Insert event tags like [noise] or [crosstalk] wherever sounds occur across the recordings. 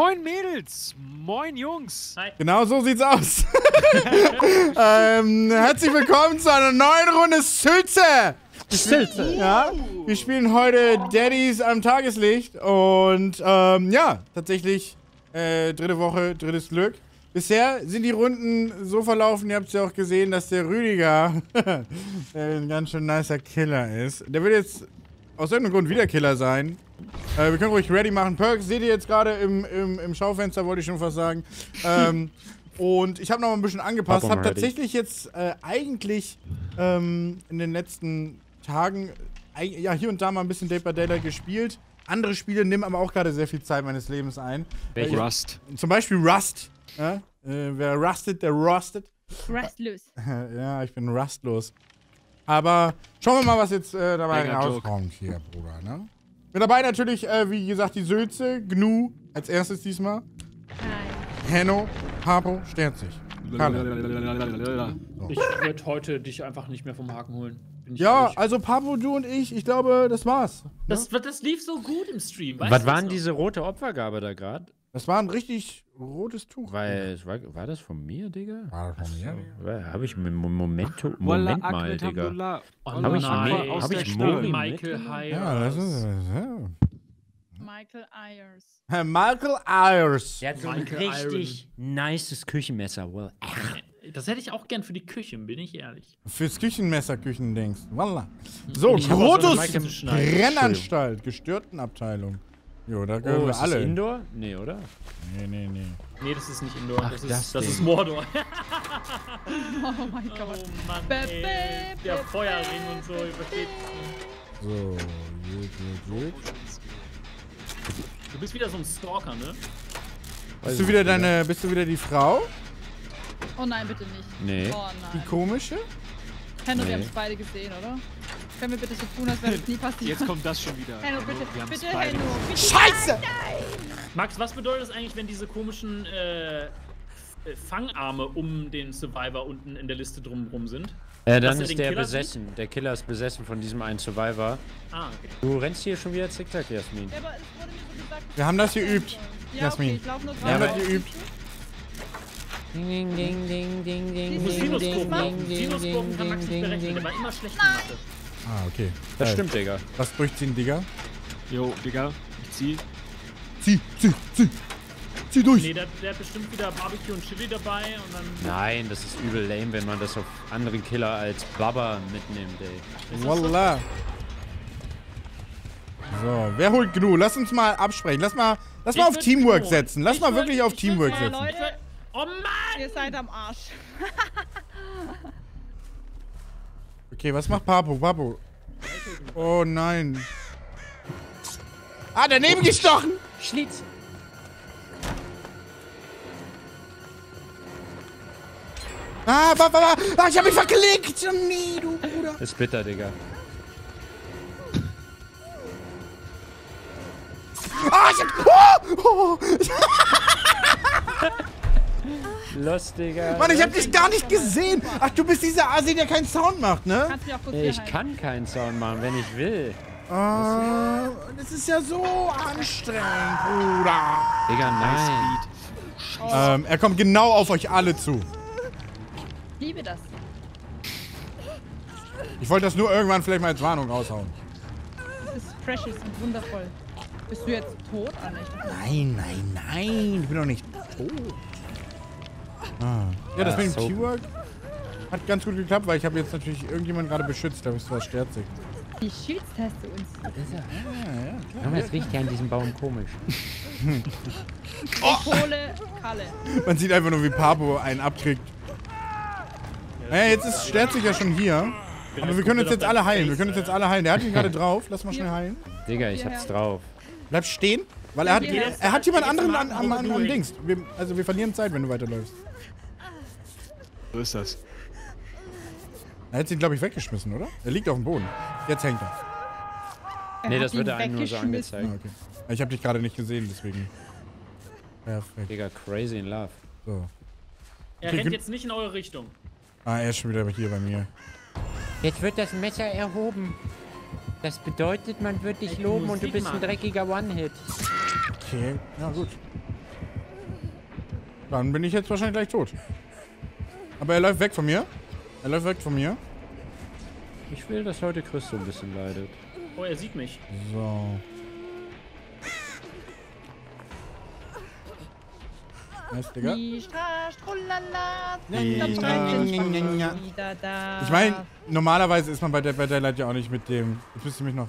Moin Mädels, moin Jungs. Hi. Genau so sieht's aus. [laughs] ähm, herzlich willkommen zu einer neuen Runde Sülze. Sülze. Ja, wir spielen heute Daddies am Tageslicht und ähm, ja, tatsächlich äh, dritte Woche, drittes Glück. Bisher sind die Runden so verlaufen, ihr habt es ja auch gesehen, dass der Rüdiger [laughs] ein ganz schön nicer Killer ist. Der wird jetzt aus irgendeinem Grund wieder Killer sein. Äh, wir können ruhig ready machen. Perks seht ihr jetzt gerade im, im, im Schaufenster, wollte ich schon fast sagen. Ähm, [laughs] und ich habe noch mal ein bisschen angepasst. Habe tatsächlich jetzt äh, eigentlich ähm, in den letzten Tagen eig- ja, hier und da mal ein bisschen Date by Daylight gespielt. Andere Spiele nehmen aber auch gerade sehr viel Zeit meines Lebens ein. Welche? Rust. Zum Beispiel Rust. Ja? Äh, wer rustet, der rustet. Restless. [laughs] ja, ich bin rustlos. Aber schauen wir mal, was jetzt äh, dabei rauskommt hier, Bruder, ne? Mit dabei natürlich, äh, wie gesagt, die Sülze, Gnu, als erstes diesmal. Hi. Henno, Papo, Sterzig. Ich werde heute dich einfach nicht mehr vom Haken holen. Ja, ehrlich. also Papo, du und ich, ich glaube, das war's. das, das lief so gut im Stream. Weißt Was du war das denn noch? diese rote Opfergabe da gerade? Das war ein richtig rotes Tuch. Weil, war, war das von mir, Digga? War das von mir? Habe ich mit Moment, mal, Digga. Hamdullah. Oh Hab ich hab der ich. Mori Michael mit? Hyers. Ja, das ist. Ja. Michael Ayers. Herr Michael Ayers. Der hat so ein richtig nices Küchenmesser. Well, Das hätte ich auch gern für die Küche, bin ich ehrlich. Fürs Küchenmesser, Küchendings. Wallah. So, Ich hab auch so Protos eine Michael Jo, da gehören oh, wir ist das alle. Indoor? Nee, oder? Nee, nee, nee. Nee, das ist nicht Indoor. Ach, das, das ist, das ist Mordor. [laughs] Oh mein oh Gott. Mann, Bäh, ey. Der Feuerring und so, ihr versteht. So, gut, gut, gut. Du bist wieder so ein Stalker, ne? Bist du wieder deine, bist du wieder die Frau? Oh nein, bitte nicht. Nee. Oh Die nein. komische? Henno, Nee. wir haben es beide gesehen, oder? Können wir bitte so tun, als wäre das nie passiert? Jetzt kommt das schon wieder. Henno, bitte, Wir haben's bitte, Henno. Bitte. Scheiße! Max, was bedeutet das eigentlich, wenn diese komischen äh, äh, Fangarme um den Survivor unten in der Liste drumherum sind? Äh, dann ist der Killer besessen. Der Killer ist besessen von diesem einen Survivor. Ah, okay. Du rennst hier schon wieder zickzack, Jasmin. Ja, aber es wurde mir so gesagt. Wir haben das geübt. Ja, Jasmin. okay, ich lauf nur Wir gerade. haben das aber- geübt. Ding, ding, ding, ding, ding, ding, Du musst ding, Sinuskurven ding, machen. ding, Sinuskurven kann ding, Max nicht ding, berechnen. Der ding. war immer schlecht in Mathe. Ah, okay. Das Äh, stimmt, Digga. Was durchziehen, Digga? Jo, Digga, ich zieh. Zieh, zieh, zieh. Zieh durch. Nee, der, der hat bestimmt wieder Barbecue und Chili dabei und dann. Nein, das ist übel lame, wenn man das auf anderen Killer als Baba mitnimmt, ey. Voila. So, wer holt Gnu? Lass uns mal absprechen. Lass mal, lass mal auf Teamwork Gnu. setzen. Lass Ich mal wirklich auf ich würd- Teamwork Ja, setzen. Leute, will- Oh Mann! ihr seid am Arsch. [laughs] Okay, was macht Papo? Papo. Oh nein. Ah, daneben gestochen! Schlitz. Ah, wa, wa, wa. ah ich hab mich verklickt! Oh, nee, du Bruder. Ist bitter, Digga. Ah, ich hab. Oh, oh. [laughs] [laughs] Los, Digga. Mann, ich hab dich gar nicht gesehen. Ach, du bist dieser Asi, der keinen Sound macht, ne? Ich kann keinen Sound machen, wenn ich will. Ah, das ist ja so anstrengend, Bruder. Digga, nein. Ähm, er kommt genau auf euch alle zu. Ich liebe das. Ich wollte das nur irgendwann vielleicht mal als Warnung raushauen. Das ist precious und wundervoll. Bist du jetzt tot? Ah, nicht. Nein, nein, nein. Ich bin doch nicht tot. Ah. Ja, das Ah, mit dem so. Teamwork hat ganz gut geklappt, weil ich habe jetzt natürlich irgendjemanden gerade beschützt. Da bist du was sterzig. Wie schildst hast du uns? Aber es riecht ja an diesem Baum komisch. Kohle, Kalle. Man sieht einfach nur, wie Papo einen abkriegt. Naja, jetzt ist Sterzig ja schon hier. Aber wir können uns jetzt alle heilen. Wir können uns jetzt alle heilen. Der hat ihn [laughs] gerade drauf. Lass mal schnell heilen. Digga, ich hab's drauf. Bleib stehen, weil er hat, Ja, er hat jemand anderen an, am, an, am du Dings. Wir, also wir verlieren Zeit, wenn du weiterläufst. So ist das. Er hat ihn, glaube ich, weggeschmissen, oder? Er liegt auf dem Boden. Jetzt hängt er. Er Nee, das wird einem nur so weggeschmissen. Ah, angezeigt. okay. Ich habe dich gerade nicht gesehen, deswegen. Perfekt. Digga, crazy in love. So. Er Okay, rennt jetzt nicht in eure Richtung. Ah, er ist schon wieder hier bei mir. Jetzt wird das Messer erhoben. Das bedeutet, man wird dich Ey, loben und du bist ein Mann. dreckiger One-Hit. Okay, ja gut. Dann bin ich jetzt wahrscheinlich gleich tot. Aber er läuft weg von mir. Er läuft weg von mir. Ich will, dass heute Christo ein bisschen leidet. Oh, er sieht mich. So. Was, Digga? Ich meine, normalerweise ist man bei Dead by Daylight ja auch nicht mit dem. Jetzt müsst ihr mich noch.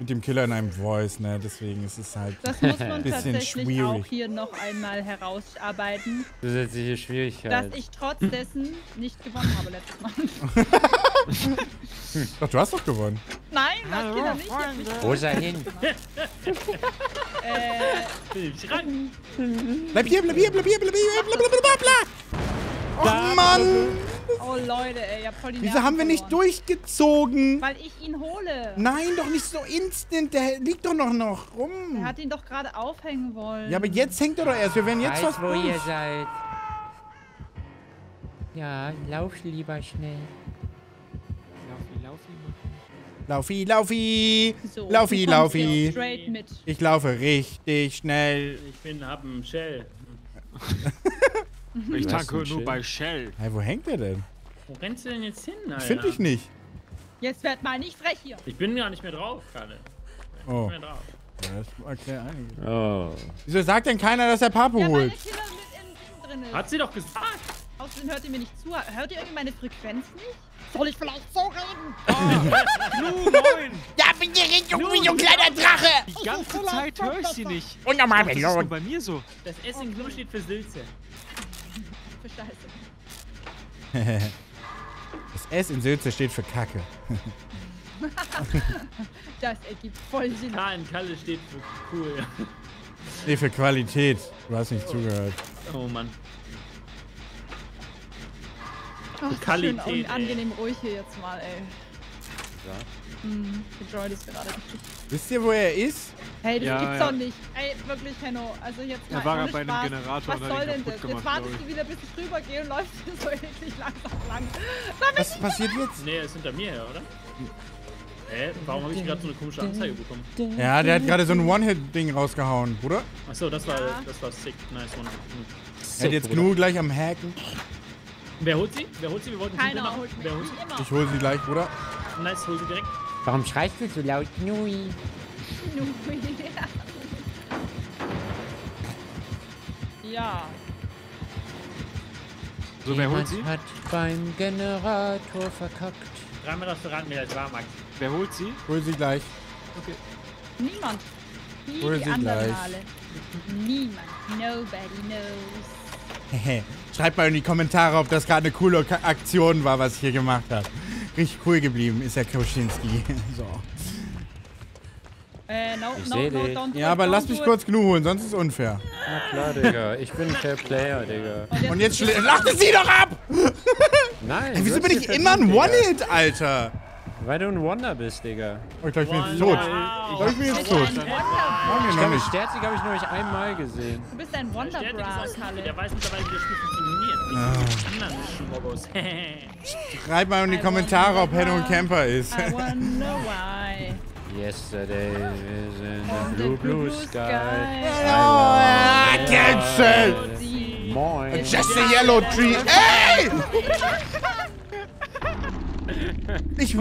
Mit dem Killer in einem Voice, ne? Deswegen ist es halt. Das muss man Bisschen tatsächlich schwierig. auch hier noch einmal herausarbeiten, Zusätzliche dass Schwierigkeit. ich trotz dessen nicht gewonnen habe letztes Mal. Doch, du hast doch gewonnen. Nein, das Kinder nicht. Ich Wo ist er hin? äh, Will ich ran? Bleib hier, bleib hier, bleib hier, bleib hier, bla bla bla bla. Oh Mann! oh Leute, ey, ich hab voll die Wieso Nerven haben wir nicht verloren. durchgezogen? Weil ich ihn hole. Nein, doch nicht so instant. Der liegt doch noch, noch Er rum. hat ihn doch gerade aufhängen wollen. Ja, aber jetzt hängt er doch erst. Wir werden jetzt Weiß, fast wo ihr seid. Ja, lauf lieber schnell. Laufi, laufi. So, Laufi, [laughs] laufi. jetzt Straight mit. Ich laufe richtig schnell. Ich bin, hab einen Shell. [laughs] Ich Was tanke nur Schild. bei Shell. Hey, wo hängt er denn? Wo rennst du denn jetzt hin, Alter? Ich finde dich nicht. Jetzt werd mal nicht frech hier. Ich bin gar nicht mehr drauf, gerade. Oh. Nicht mehr drauf. Das erklärt einiges. Oh. Wieso sagt denn keiner, dass er Papo Ja, holt? der. Hat sie doch gesagt. Außerdem hört ihr mir nicht zu. Hört ihr irgendwie meine Frequenz nicht? Soll ich vielleicht so reden? Gnu, moin! Ja, bin hier richtig wie so ein kleiner Drache. Die ganze Zeit höre ich sie nicht. Und nochmal Das ist Melon. bei mir so. Das S in steht für Silze. Für Scheiße. [laughs] Das S in Sülze steht für Kacke. [laughs] Das ergibt voll Sinn. K in Kalle steht für cool. Nee, für Qualität. Du hast nicht zugehört. Oh Mann. Ach, ist Qualität, schön und angenehm ruhig hier jetzt mal, ey. Ja. Hm, die Droid ist gerade richtig. Wisst ihr, wo er ist? Hey, das Ja, gibt's ja. doch nicht. Ey, wirklich, Henno. Also jetzt mal Er war grad bei einem Spaß. Generator Was soll denn das? gemacht, Jetzt wartest du wieder, bis ich rübergehe und läufst hier [laughs] so eklig langsam lang. Was passiert jetzt? Nee, er ist hinter mir her, oder? Hä? Warum habe ich gerade so eine komische Anzeige bekommen? Ja, der hat gerade so ein One-Hit-Ding rausgehauen, Bruder. Achso, das war, Ja. das war sick. Nice one. Er hat jetzt Gnu gleich am Hacken. Wer holt sie? Wer holt sie? Wir wollten Keiner machen. holt mich. Wer holt immer. Ich hole sie gleich, Bruder. sie? Nice, hol sie direkt. Warum schreist du so laut? Nui. ja. So, wer holt sie? hat beim Generator verkackt. Dreimal das verraten mir, als war Max. Wer holt sie? Hol sie gleich. Niemand. Wie Hol die sie gleich. Male. Niemand. Nobody knows. Hehe. [laughs] Schreibt mal in die Kommentare, ob das gerade eine coole Aktion war, was ich hier gemacht habe. Richtig cool geblieben ist der Kroschinski. [laughs] so. Äh, no, Ich no, seh no, dich. don't do Ja, aber lass mich kurz Gnu holen, sonst ist es unfair. Na klar, Digga. Ich bin Fair Player, Digga. Und jetzt schlä- lachte sie doch ab! Nein. Ey, wieso bin ich immer ein. One-Hit, Alter? Weil du ein Wonder bist, Digga. Oh, ich glaube, ich bin jetzt tot. Wow. Ich glaube, ich bin jetzt tot. Ich noch glaube, nicht. Sterzig habe ich nur nicht einmal gesehen. Du bist ein Wonder Kalle. der weiß mittlerweile, wie das Spiel funktioniert. Nicht die anderen Schmoggos. [laughs] Schreibt mal in die I Kommentare, ob Henno ein Camper ist. I wonder why. Yesterday is in the blue, blue sky. Ah, cancel! Sie- Moin. Just a yellow tree. Ey! [laughs] Ich,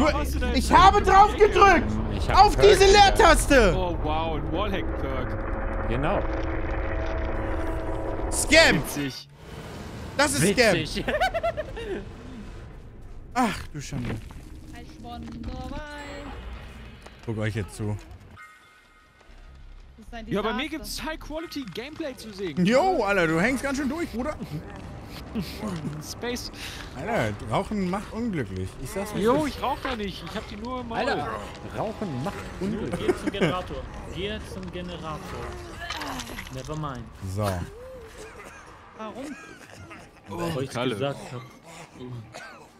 ich habe drauf gedrückt! Ich hab Auf Perk diese. Leertaste! Oh, wow, ein Wallhack-Perk. Genau. Scam! Witzig. Das ist Scam! Witzig. [laughs] Ach du Schande. Guck euch jetzt zu. Ja, bei mir gibt es High-Quality-Gameplay zu sehen. Jo, Alter, du hängst ganz schön durch, Bruder. [laughs] Space. Alter, Rauchen macht unglücklich. Ich sag's mir. Jo, ich rauche da nicht. Ich hab die nur im Maul. Alter, Rauchen macht Unglück. Geh zum Generator. Geh zum Generator. Never mind. So. Warum? Oh, ich Kalle. gesagt hab.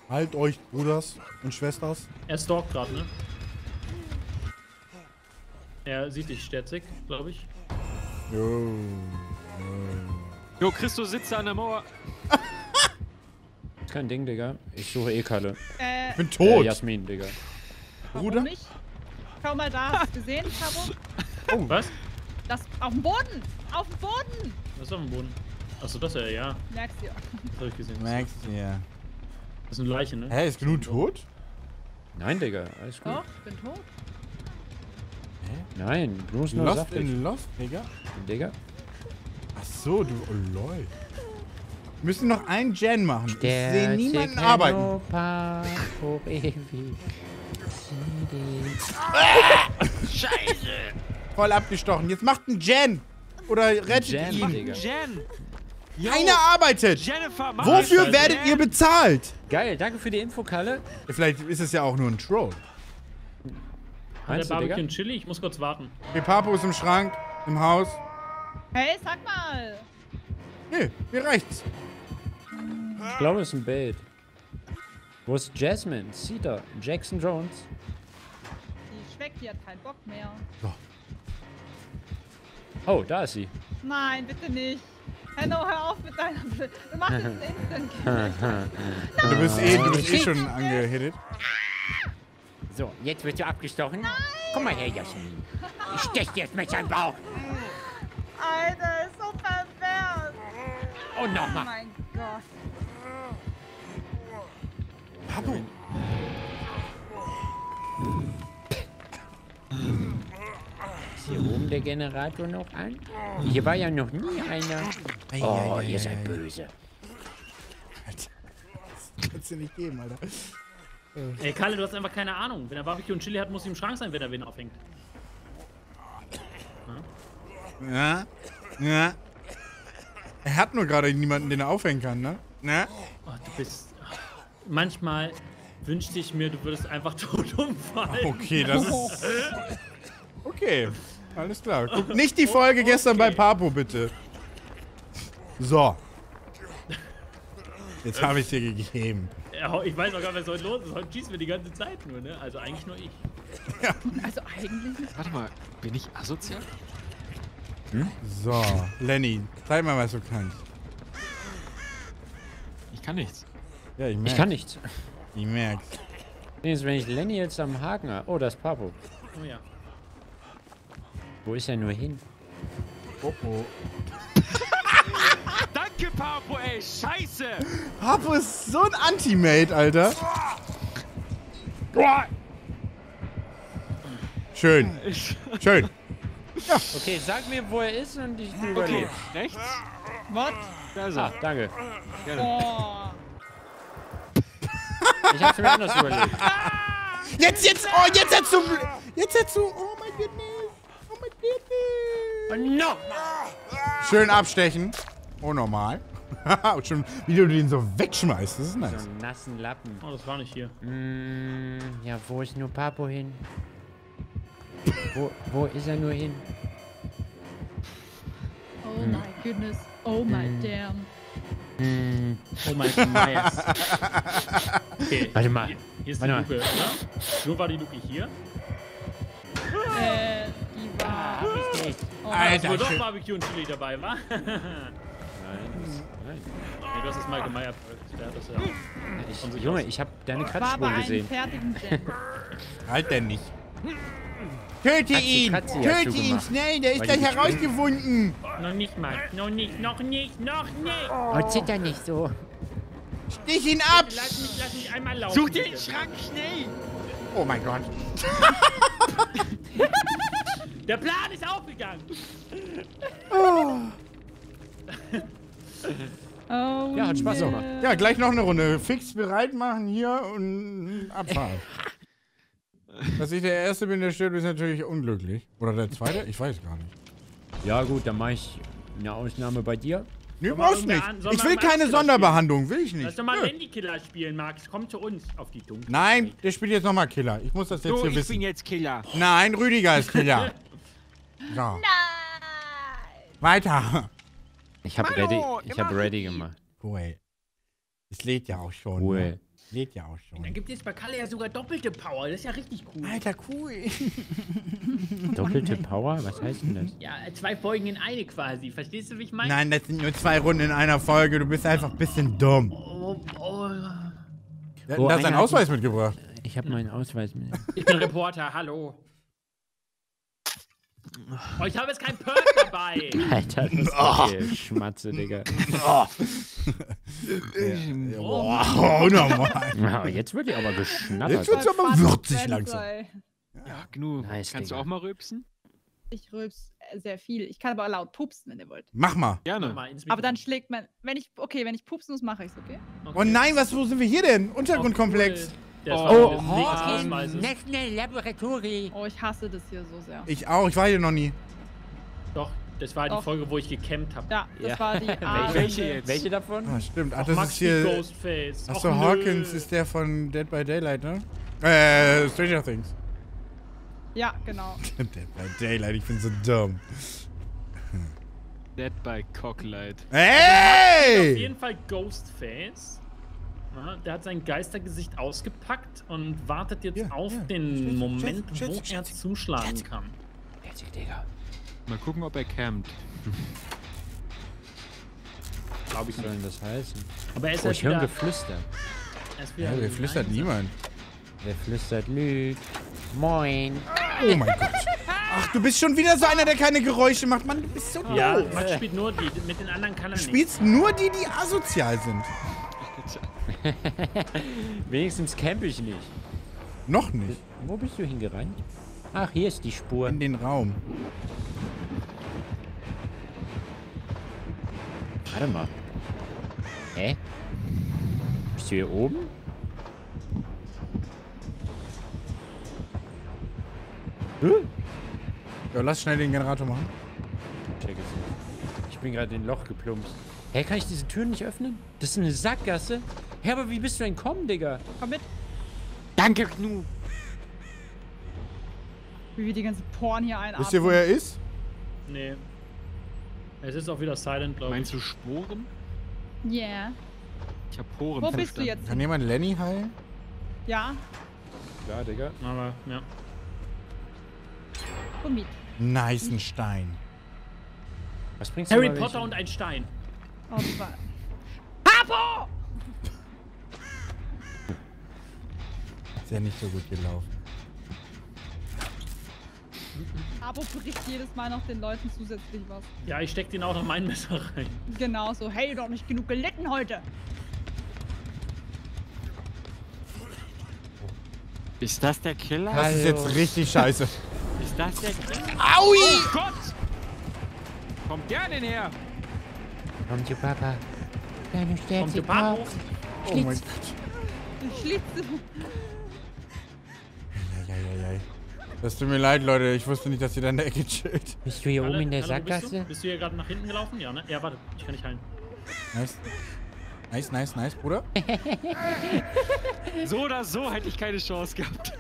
Halt euch, Bruders und Schwesters. Er stalkt gerade, ne? Er sieht dich, Sterzig, glaube ich. Jo. Jo, Christo sitzt da an der Mauer. Kein Ding, Digga. Ich suche eh Kalle. Äh, Ich bin Äh, tot. Jasmin, Digga. Bruder? nicht? Schau mal da, hast du gesehen, Cabo? Was? Das auf dem Boden! Auf dem Boden! Was ist auf dem Boden? Achso, das ja, ja. Merkst du. Das hab ich gesehen. Merkst du ja. Das ist eine Leiche, ne? Hä, ist Gnu tot? Nein, Digga, alles gut. Doch, ich bin tot. Nein, bloß nur Lost saftig. in Lost, Digga? Digga. Ach so, du, oh lol. Wir müssen noch einen Gen machen. Ich Der sehe niemanden arbeiten. Technopark hoch ewig. [laughs] Voll abgestochen. Jetzt macht einen Gen. Oder rettet Gen, ihn. Digga. Jen! Yo, Keiner arbeitet. Jennifer, mach Wofür Scheiße. werdet ihr bezahlt? Geil, danke für die Info, Kalle. Vielleicht ist es ja auch nur ein Troll. Hat der Barbecue und Chili? Ich muss kurz warten. Okay, Papo ist im Schrank, im Haus. Hey, sag mal. Nee, mir reicht's. Ich glaube, es ist ein Bild. Wo ist Jasmine, Cedar, Jackson Jones? Die schmeckt, die hat keinen Bock mehr. Oh, da ist sie. Nein, bitte nicht. Henno, hör auf mit deiner... Bl- Du machst jetzt einen Instant Du bist eh, du bist eh schon angehittet. So, jetzt wirst du abgestochen. Komm mal her, Jasmin. Ich stech dir das Messer im Bauch. Alter, ist so pervers. Und Oh nochmal. mein Gott. Papo. Ist hier oben der Generator noch an? Hier war ja noch nie einer. Oh, ihr seid böse. Kannst du nicht geben, Alter. Ey, Kalle, du hast einfach keine Ahnung. Wenn er Barbecue und Chili hat, muss im Schrank sein, wenn er wen aufhängt. Ja? Ja? Er hat nur gerade niemanden, den er aufhängen kann, ne? Ne? Oh, du bist. Manchmal wünschte ich mir, du würdest einfach [laughs] tot umfallen. Okay, das ist... [laughs] Okay, alles klar. Guck nicht die Folge gestern bei Papo, bitte. So. Jetzt habe ich dir gegeben. Ja, ich weiß auch gar nicht, was heute los ist. Heute schießen wir die ganze Zeit nur, ne? Also eigentlich nur ich. Also eigentlich. Warte mal, bin ich asozial? So, Lenny, zeig mal, was du kannst. Ich kann nichts. Ja, ich. Ich kann nichts. Ich merk's. Jetzt, wenn ich Lenny jetzt am Haken habe. Oh, das ist Papo. Oh ja. Wo ist er nur hin? Oh, oh. [laughs] Danke, Papo, ey, scheiße! Papo ist so ein Anti-Mate, Alter. Schön. Schön. Okay, sag mir, wo er ist und ich Okay, überlebe. rechts? Was? Da ist Ah, er. danke. Oh. Ich hab's mir anders überlegt. Jetzt, jetzt, oh, jetzt hättest du, jetzt hättest du, oh mein goodness, oh mein goodness. Und noch. Schön abstechen. Oh, normal. [laughs] Und schon, wie du den so wegschmeißt, das ist So nice. einen nassen Lappen. Oh, das war nicht hier. Mm, ja, wo ist nur Papo hin? Wo, wo ist er nur hin? Oh my goodness. Oh my damn. Mm, Oh mein Myers. Okay. [laughs] warte mal. Hier, hier ist Warte die mal. Luke, oder? Nur war die Luke hier? Äh, die war. Ich nicht. Oh, Alter, Wo doch. Barbecue und Chili dabei war? nee, [laughs] Nein, nein. du hast das mal gemeiert. Der hat das ja. Ich, Junge, ich hab deine war einen gesehen. Halt denn nicht. Töte ihn! Kratzi hast Töte ihn schnell, der ist gleich die herausgewunden. Noch nicht mal. Noch nicht, noch nicht, noch nicht. Oh, zitter nicht so. Stich ihn ab! Lass mich, lass mich einmal laufen. Such dir den. Schrank schnell! Oh mein Gott. [laughs] Der Plan ist aufgegangen. [laughs] Oh, Ja, hat Spaß nee. gemacht. Ja, gleich noch eine Runde. Fix bereit machen hier und abfahren. [laughs] Dass ich der Erste bin, der stirbt, ist natürlich unglücklich. Oder der Zweite? Ich weiß gar nicht. Ja gut, dann mache ich eine Ausnahme bei dir. Nee, brauchst nicht. Ich will keine Sonderbehandlung, will ich Lass nicht. doch mal Nö. Handykiller spielen, Max. Komm zu uns auf die Dunkel. Nein, der spielt jetzt nochmal Killer. Ich muss das jetzt So, hier ich bin wissen. jetzt Killer. Nein, Rüdiger ist Killer. [laughs] So, Nein! weiter. Ich habe ready, ich hab ready. gemacht. Cool. Es lädt ja auch schon. Cool. Ne? Lädt ja auch Dann schon. gibt es bei Kalle ja sogar doppelte Power. Das ist ja richtig cool. Alter, cool. [laughs] Doppelte Power? Was heißt denn das? Ja, zwei Folgen in eine quasi. Verstehst du, wie ich meine? Nein, das sind nur zwei Runden in einer Folge. Du bist einfach ein bisschen dumm. Oh, oh. Der Oh, hat seinen einer Ausweis mitgebracht. Ich habe meinen Ausweis mit. Ich bin Reporter, hallo. Oh, ich habe jetzt keinen Perk dabei. [laughs] Alter, das ist okay. Schmatze, Digga. [laughs] Boah, unnormal. [laughs] Ja, jetzt wird die aber geschnattert. Jetzt wird's aber würzig langsam. Ja, Gnu, Nice, kannst du Digga. auch mal rübsen? Ich rülps äh, sehr viel. Ich kann aber laut pupsen, wenn ihr wollt. Mach mal. Gerne. Aber dann schlägt man. Wenn ich. Okay, wenn ich pupsen muss, mache ich's, okay? Oh nein, was, wo sind wir hier denn? Oh, Untergrundkomplex. cool. Oh, oh, Hawkins. National Laboratory. Oh, ich hasse das hier so sehr. Ich auch, ich war hier noch nie. Doch, das war die Doch. Folge, wo ich gecampt habe. Ja, das Ja. war die A. Welche jetzt? Welche davon? Ah, stimmt. Ach, Ach, das Max ist hier. die Ghostface. Achso, Och, nö. Hawkins ist der von Dead by Daylight, ne? Äh, Stranger Things. Ja, genau. [laughs] Dead by Daylight, ich bin so dumm. Dead by Cocklight. Auf Hey! jeden Fall Ghostface. Ja, der hat sein Geistergesicht ausgepackt und wartet jetzt Ja, auf ja. den Schätze, Moment, schätze, wo schätze, er zuschlagen kann. Jetzt, Digga. Mal gucken, ob er campt. Glaube ich Was soll nicht. denn das heißen? Aber er ist Oh, ich höre wieder, Geflüster. er Ja, wer flüstert niemand. Wer flüstert, lügt. Moin. Oh mein Gott. Ach, du bist schon wieder so einer, der keine Geräusche macht. Mann, du bist so Ja, doof. Max spielt nur die, mit den anderen kann er Du nicht. spielst nur die, die asozial sind. [laughs] Wenigstens camp ich nicht. Noch nicht. Wo bist du hingerannt? Ach, hier ist die Spur. In den Raum. Warte mal. Hä? Bist du hier oben? Ja, lass schnell den Generator machen. Check es. Ich bin gerade in ein Loch geplumpst. Hä, kann ich diese Tür nicht öffnen? Das ist eine Sackgasse. Hä, aber wie bist du entkommen, Digga? Komm mit. Danke, Gnu. Wie wir die ganze Porn hier einatmen. Wisst ihr, wo er ist? Nee. Es ist auch wieder silent, glaube ich. Meinst du Sporen? Yeah. Ich hab Poren Wo bist du jetzt? Kann jemand Lenny heilen? Ja, Klar, Digga. Aber, ja. komm mit. Nice, ein Stein. Was bringst du Harry Potter welche? und ein Stein. Oh, das war. Harpo! Ist ja nicht so gut gelaufen. Harpo bricht jedes Mal noch den Leuten zusätzlich was. Ja, ich steck den auch noch mein Messer rein. Genau so. Hey, doch nicht genug gelitten heute. Ist das der Killer? Das ist jetzt richtig scheiße. [laughs] Ist das der Killer? Aui! Oh Gott! Kommt der denn her? Komm zu Papa. Kleine Kommt der Papa? Oh mein Gott. Ich schlitze. Das tut mir leid, Leute. Ich wusste nicht, dass ihr da in der Ecke chillt. Bist du hier Hallo, oben in der hallo, wo bist Sackgasse? du? Bist du hier gerade nach hinten gelaufen? Ja, ne? Ja, warte. Ich kann nicht heilen. Nice. Nice, nice, nice, Bruder. [laughs] So oder so hätte ich keine Chance gehabt.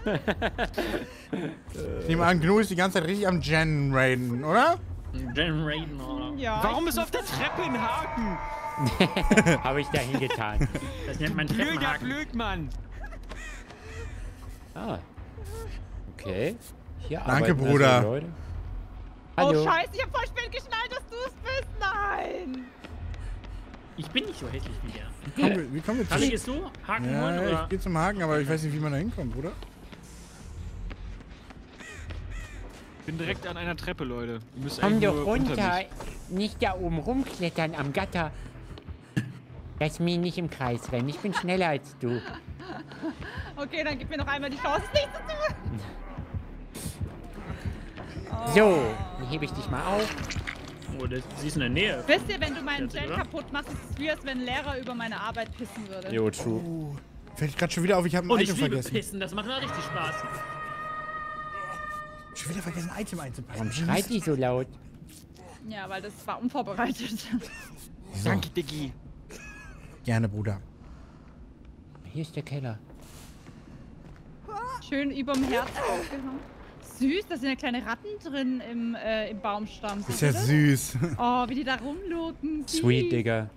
Ich nehme an, Gnu ist die ganze Zeit richtig am Generaten, oder? Jen Raiden, oder? Ja. Warum ist auf der Treppe ein Haken? [laughs] Habe ich dahin getan. Das nennt man Blöder. Blödmann. Ah. Okay. Hier Danke, also Bruder. Leute. Oh, Hallo. Scheiße, ich hab voll spät geschnallt, dass du es bist. Nein. Ich bin nicht so hässlich wie der. Wie kommen wir, wie kommen wir Halli, zu... gehst du? Haken holen Ja, oder? ich gehe zum Haken, aber ich weiß nicht, wie man da hinkommt, Bruder. Bin direkt an einer Treppe, Leute. Ihr müsst Komm doch runter. Nicht da oben rumklettern am Gatter. Lass mich nicht im Kreis rennen. Ich bin schneller als du. Okay, dann gib mir noch einmal die Chance, es nicht zu tun. [laughs] So, dann hebe ich dich mal auf. Oh, das, sie ist in der Nähe. Wisst ihr, wenn du meinen Gel kaputt machst, ist es wie, als wenn ein Lehrer über meine Arbeit pissen würde. Jo, true. Oh, fällt gerade schon wieder auf, ich habe ein Und ich Item liebe vergessen. Pissen, das macht mir richtig Spaß. Schon wieder vergessen, ein Item einzupacken. Warum schreit die so laut? Ja, weil das war unvorbereitet. So, Danke, Diggi. gerne, Bruder. Hier ist der Keller. Schön überm Herz aufgehangen. Süß, da sind ja kleine Ratten drin im, äh, im Baumstamm. Ist ja süß. Oh, wie die da rumloken. Sweet, Digga.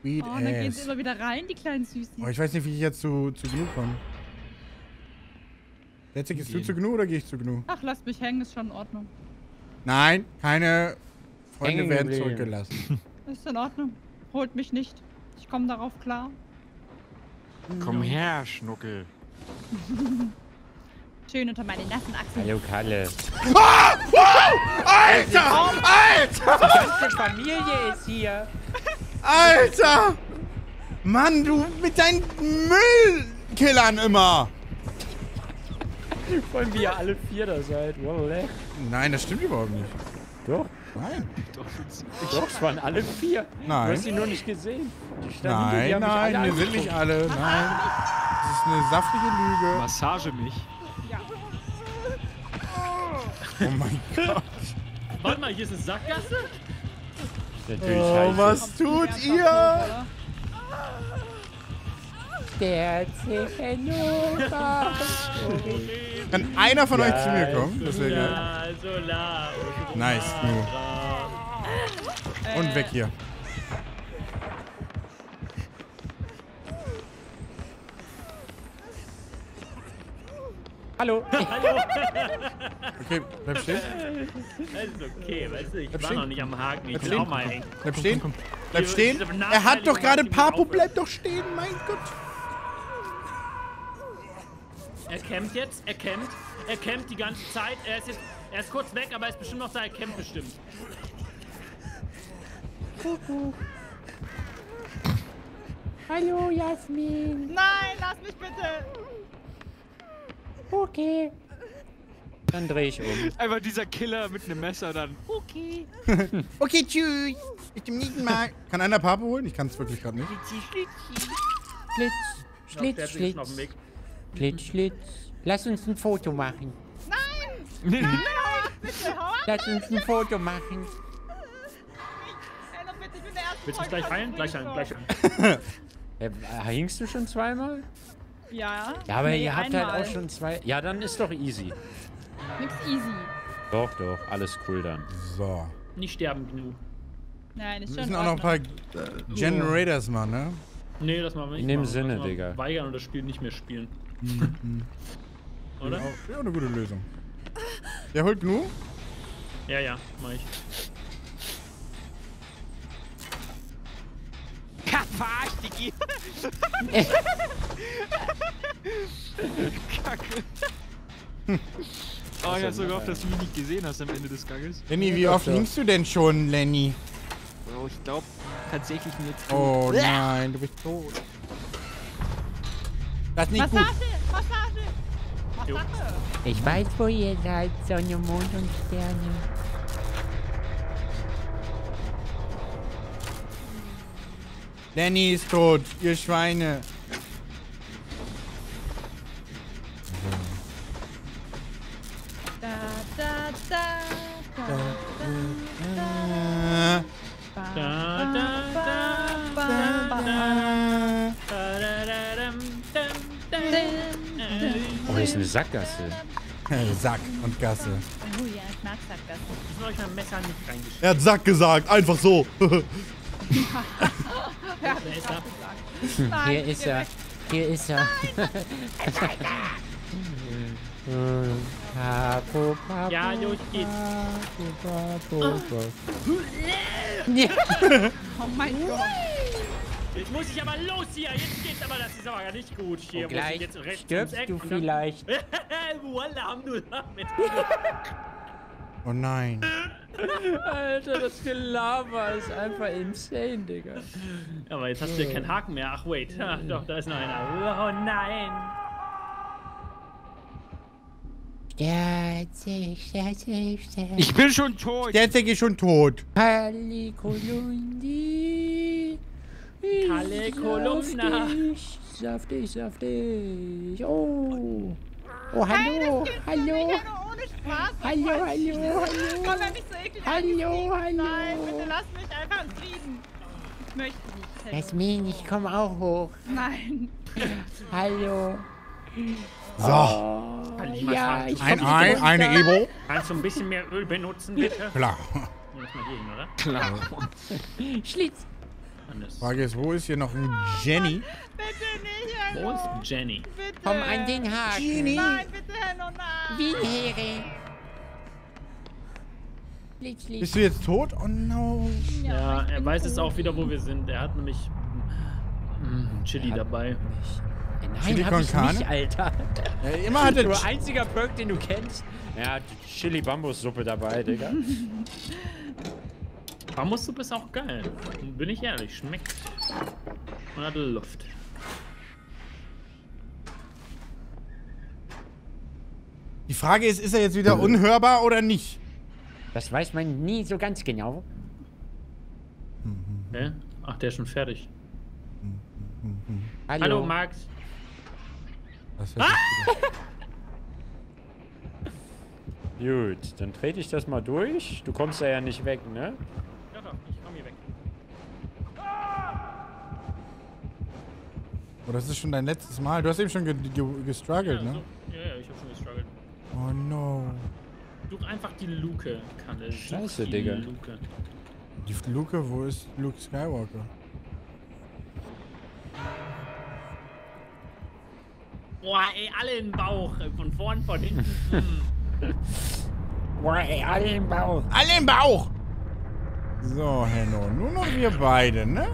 Sweet Oh, und dann gehen sie immer wieder rein, die kleinen Süßis. Oh, ich weiß nicht, wie ich jetzt zu, zu Gnu komme. Letztlich gehst du zu Gnu oder gehe ich zu Gnu? Ach, lasst mich hängen, ist schon in Ordnung. Nein, keine Freunde Hängen werden zurückgelassen. [laughs] Ist in Ordnung. Holt mich nicht. Ich komme darauf klar. Komm her, Schnuckel. [laughs] Schön unter meine nassen Achseln. Hallo, Kalle. Alter! Alter! Die ganze Familie ist hier. Alter! Mann, du mit deinen Müllkillern immer! Vor allem, wie ihr alle vier da seid. Nein, das stimmt überhaupt nicht. Doch, Nein. Doch doch, es waren alle vier. Du Nein. hast sie nur nicht gesehen. Die standen hier, die Nein, nein, wir sind nicht alle. Nein. Das ist eine saftige Lüge. Massage mich. Oh mein [laughs] Gott. Warte mal, hier ist eine Sackgasse? Natürlich Oh, scheiße. was tut ihr? Der Hannover. Kann einer von euch zu mir kommen? Das wäre geil. Ja, Solar. Nice, Gnu. Und weg hier. Hallo. [laughs] Okay, bleib stehen. Das ist okay, weißt du, ich Bleib war stehen. noch nicht am Haken. Ich Bleib bin stehen. auch mal eng. Bleib stehen. Bleib Diese- stehen. diese Er hat doch gerade Papo, bleib doch stehen, mein Gott. Er campt jetzt, er campt, er campt die ganze Zeit. Er ist jetzt, er ist kurz weg, aber er ist bestimmt noch da, er campt bestimmt. Hallo, Jasmin. Nein, lass mich bitte. Okay. Dann dreh ich um. Einfach dieser Killer mit einem Messer dann. Okay. [laughs] Okay, tschüss. Bis zum nächsten Mal. Kann einer Papo holen? Ich kann es wirklich gerade nicht. Schlitz, Der Schlitz, Schlitz. Weg. Schlitz, Schlitz. Lass uns ein Foto machen. Bitte, hau ab. Lass uns ein Foto machen. Bitte, Willst du mich gleich heilen? Gleich heilen, gleich heilen. [laughs] Äh, hingst du schon zweimal? Ja. Ja, aber Nee, ihr habt einmal. halt auch schon zwei. Ja, dann ist doch easy. Nix easy. Doch, doch, alles cool dann. So. Nicht sterben, Gnu. Nein, ist Wir schon müssen in auch noch ein paar äh, Generators machen, ne? Nee, das machen wir nicht. In dem machen. Sinne, mal Digga. Weigern und das Spiel nicht mehr spielen. Oder? Auch, ja, eine gute Lösung. Der holt Gnu? Ja, ja, mach ich. Verarscht die [laughs] Kacke. [laughs] Oh, ich hab sogar auf das du nicht gesehen hast am Ende des Ganges. Lenny, wie oft liegst du denn schon, Lenny? Oh, ich glaube tatsächlich mir jetzt. Oh nein, du bist tot. Das ist nicht gut. Massage, Massage. Jo. Massage. Ich weiß, wo ihr seid. Sonne, Mond und Sterne. Lenny ist tot, ihr Schweine. Sackgasse. Sack und Gasse. Oh ja, ich mag Sackgasse. Ich euch mein Messer nicht reingeschickt. Er hat Sack gesagt, einfach so. [laughs] Ja, Wer ist da? Nein, Hier ist er. Hier ist er. [laughs] Papo, Papo, Ja, los geht's. Papo, Papo. [laughs] Oh mein Gott. Jetzt muss ich aber los hier. Jetzt geht's aber, das ist aber gar nicht gut. Hier muss ich Gleich jetzt rechts stirbst du und vielleicht. [laughs] Wallah, Oh nein. Alter, das Gelaber ist einfach insane, Digga. Aber jetzt hast du ja keinen Haken mehr. Ach, wait. Ach, doch, da ist noch einer. Oh nein. Ich bin schon tot. Der Zack ist schon tot. Halli Kolundi. Kalle Kolumna. Saftig, saftig. Oh. Oh, hallo, hallo. Ohne Spaß. Hallo, hallo, hallo. Komm mir nicht so eklig. Hallo, hallo. Nein, bitte lass mich einfach in Frieden. Ich möchte nicht. Jasmin, ich komme auch hoch. Nein. Hallo. So. Kann ich mal Ja, ich Ein Ei, eine Ebo. Kannst du ein bisschen mehr Öl benutzen, bitte? Klar. Hier? Klar. Schlitz. Anders. Frage ist, wo ist hier noch ein Jenny? Bitte nicht, Wo Hello. ist Jenny? Bitte. Komm an den Haken. Nein, bitte, Hello, nein. Wie Hering. Schlitz, Bist Schlitz. du jetzt tot? Oh no. Ja, er weiß jetzt auch wieder, wo wir sind. Er hat nämlich mm, Chili dabei. Nein, Chili hab ich nicht, Alter. Ja, immer hatte Nur einziger Perk, den du kennst. Ja, Chili-Bambus-Suppe dabei, Digga. [laughs] Bambussuppe ist auch geil. Bin ich ehrlich, schmeckt. Und hat Luft. Die Frage ist, ist er jetzt wieder unhörbar oder nicht? Das weiß man nie so ganz genau. Hä? Ach, der ist schon fertig. Hallo, Hallo, Max. Sich [laughs] Gut, dann trete ich das mal durch. Du kommst da ja nicht weg, ne? Ja doch, ich komm hier weg. gut an. Oh, das ist schon dein letztes Mal. Du hast eben schon ge ge gestruggelt, Ja, ne? so, ja, ja, ich hab schon gestruggelt. Oh no. Such einfach die Luke, Kalle. Scheiße, die Digga. Luke. Die Luke, wo ist Luke Skywalker? Boah, ey, alle in den Bauch. äh, Von vorn, von hinten. [laughs] Boah, ey, alle im Bauch. Alle im Bauch! So, Henno, nur noch wir beide, ne?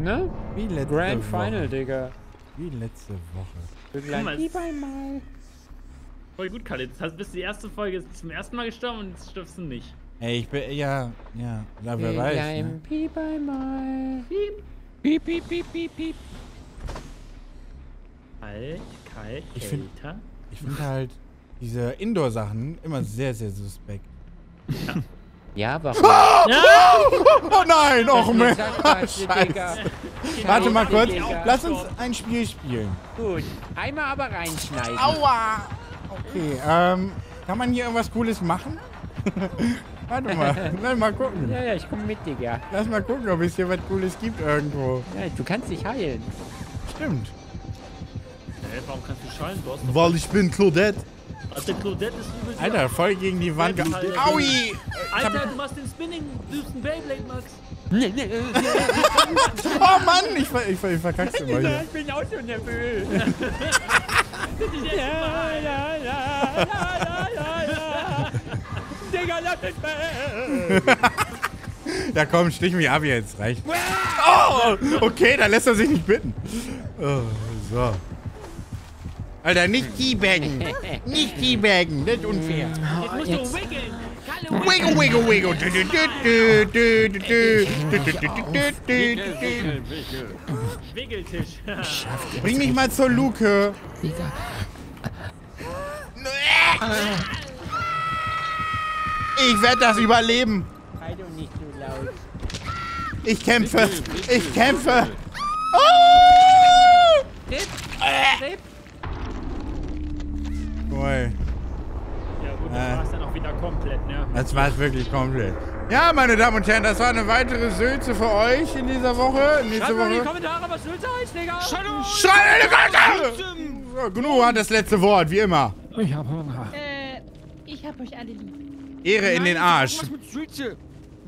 Ne? Wie letzte Grand Woche. Final, Digga. Wie letzte Woche. Guck mal, Lieber mal. voll gut, Kalle. Jetzt hast, bist die erste Folge zum ersten Mal gestorben und jetzt stirbst du nicht. Ey, ich bin, ja, ja, ja wer weiß, ne? Piep einmal. Piep, piep, piep, piep, piep. Kalt, kalt, Ich find-. Ich finde halt diese Indoor-Sachen immer sehr, sehr suspekt. Ja, warum? Oh nein, och Ich Mensch. sag was, Digga. Warte mal kurz, lass uns ein Spiel spielen. Gut, einmal aber reinschneiden. Aua! Okay, ähm, kann man hier irgendwas Cooles machen? [laughs] Warte mal, lass mal gucken. Ja, ja, ich komme mit, Digga. Lass mal gucken, ob es hier was Cooles gibt irgendwo. Ja, du kannst dich heilen. Stimmt. Hä, warum kannst du doch... Weil ich bin Claudette. Also, der Claudette ist übelst... Alter, voll gegen die Wand. Aui! Alter, du machst den Spinning, düsten Beyblade, Max. Oh Mann, ich, ver ich, ver ich verkack's immer hier. Ich bin auch so nervös. Digga, lass mich weg! Ja komm, stich mich ab jetzt, reicht. Oh, okay, da lässt er sich nicht bitten. Oh, so. Alter, nicht die Baggen. Nicht die Baggen. Das ist unfair. Jetzt musst du wiggeln. Wiggle, wiggle, wiggle. Wiggeltisch. Bring mich mal zur Luke. Ich werde das überleben. Ich kämpfe. Ich kämpfe. Oh! Rip. Rip. Ja gut, Äh. das war's dann auch wieder komplett, ne? das war's wirklich komplett. Ja, meine Damen und Herren, das war eine weitere Sülze für euch in dieser Woche. Nächste Schreibt mal in die. Kommentare, was Sülze heißt, Digga! Schreie in die Kommentare! Gnu hat das letzte Wort, wie immer. Ich hab Hunger. Äh, ich hab euch alle lieb. Ehre in den Arsch. Was mit Sülze?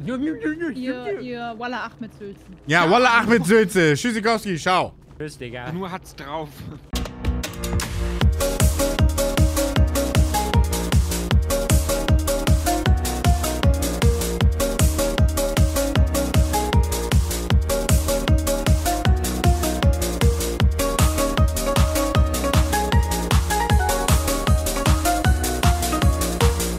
Ihr, ihr Walla Ahmed Sülzen. Ja, Walla Achmed Sülze. Tschüssikowski, ciao. Tschüss, Digga. Nur hat's drauf.